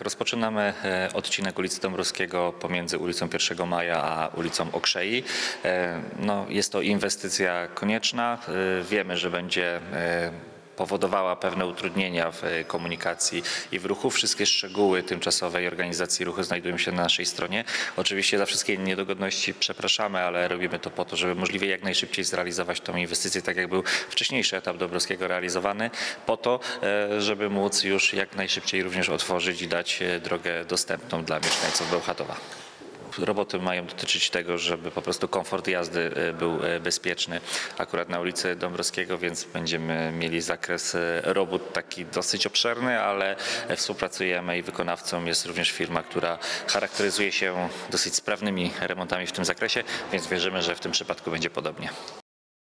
Rozpoczynamy e, odcinek ulicy Dąbrowskiego pomiędzy ulicą 1 Maja a ulicą Okrzei. E, No, jest to inwestycja konieczna. E, Wiemy, że będzie powodowała pewne utrudnienia w e, komunikacji i w ruchu. Wszystkie szczegóły tymczasowej organizacji ruchu znajdują się na naszej stronie. Oczywiście za wszystkie niedogodności przepraszamy, ale robimy to po to, żeby możliwie jak najszybciej zrealizować tą inwestycję, tak jak był wcześniejszy etap Dąbrowskiego realizowany, po to, e, żeby móc już jak najszybciej również otworzyć i dać e, drogę dostępną dla mieszkańców Bełchatowa. Roboty mają dotyczyć tego, żeby po prostu komfort jazdy e, był e, bezpieczny akurat na ulicy Dąbrowskiego, więc będziemy mieli zakres e, robót taki dosyć obszerny, ale współpracujemy i wykonawcą jest również firma, która charakteryzuje się dosyć sprawnymi remontami w tym zakresie, więc wierzymy, że w tym przypadku będzie podobnie.